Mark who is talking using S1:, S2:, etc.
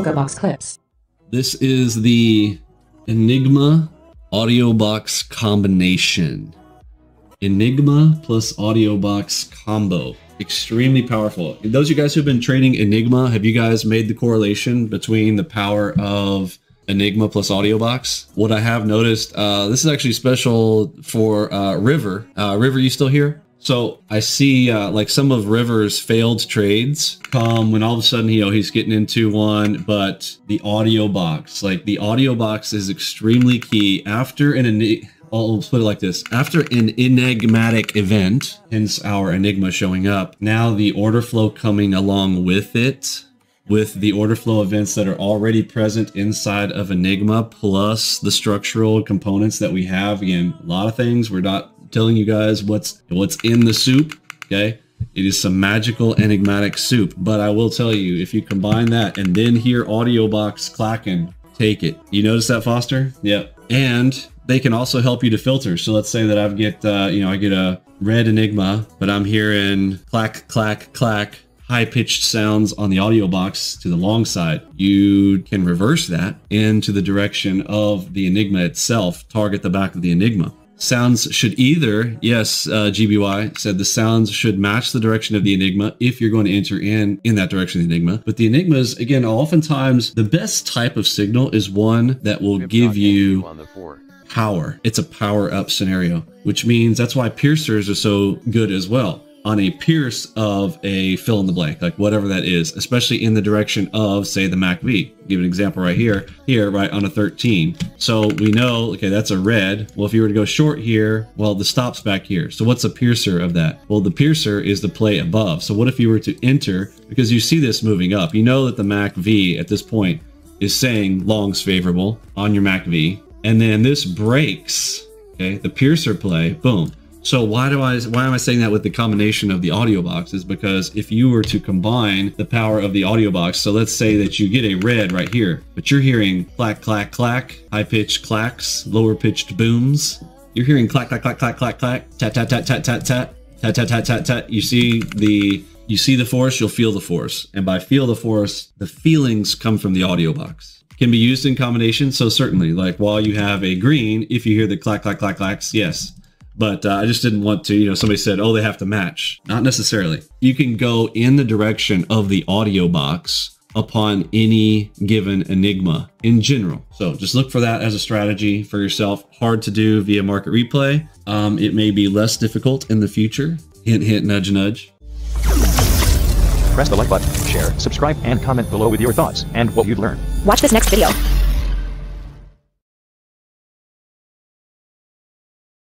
S1: AlgoBox Clips.
S2: This is the Enigma audio box combination. Enigma plus audio box combo. Extremely powerful. Those of you guys who've been trading Enigma, have you guys made the correlation between the power of Enigma plus audio box? What I have noticed, uh, this is actually special for uh, River. Uh, River, you still here? So I see uh, like some of River's failed trades come when all of a sudden you know he's getting into one, but the audio box, like the audio box, is extremely key after an. I'll put it like this. After an enigmatic event, hence our enigma showing up, now the order flow coming along with it, with the order flow events that are already present inside of Enigma, plus the structural components that we have. Again, a lot of things we're not telling you guys what's what's in the soup. Okay, it is some magical enigmatic soup. But I will tell you, if you combine that and then hear audio box clacking, take it. You notice that, Foster? Yep. And they can also help you to filter. So let's say that I get, uh, you know, I get a red Enigma, but I'm hearing clack, clack, clack, high pitched sounds on the audio box to the long side. You can reverse that into the direction of the Enigma itself, target the back of the Enigma sounds should either yes uh, gby said the sounds should match the direction of the enigma if you're going to enter in in that direction of the enigma. But the enigmas again oftentimes the best type of signal is one that will give you power. It's a power up scenario which means that's why piercers are so good as well on a pierce of a fill in the blank, like whatever that is, especially in the direction of, say, the MACV. Give an example right here, here, right on a 13. So we know, okay, that's a red. Well, if you were to go short here, well, the stop's back here. So what's a piercer of that? Well, the piercer is the play above. So what if you were to enter, because you see this moving up, you know that the MACV at this point is saying long's favorable on your MACV. And then this breaks, okay, the piercer play, boom so why do I why am I saying that with the combination of the audio boxes? Because if you were to combine the power of the audio box, so let's say that you get a red right here, but you're hearing clack clack clack, high pitched clacks, lower pitched booms. You're hearing clack clack clack clack clack clack, tat tat tat tat tat tat, tat tat tat tat tat. You see the you see the force, you'll feel the force, and by feel the force, the feelings come from the audio box can be used in combination. So certainly, like while you have a green, if you hear the clack clack clack clacks, yes, but uh, I just didn't want to, you know, somebody said, oh, they have to match. Not necessarily. You can go in the direction of the audio box upon any given enigma in general. So just look for that as a strategy for yourself. Hard to do via market replay. Um, it may be less difficult in the future. Hint, hint, nudge, nudge.
S3: Press the like button, share, subscribe, and comment below with your thoughts and what you've learned.
S4: Watch this next video.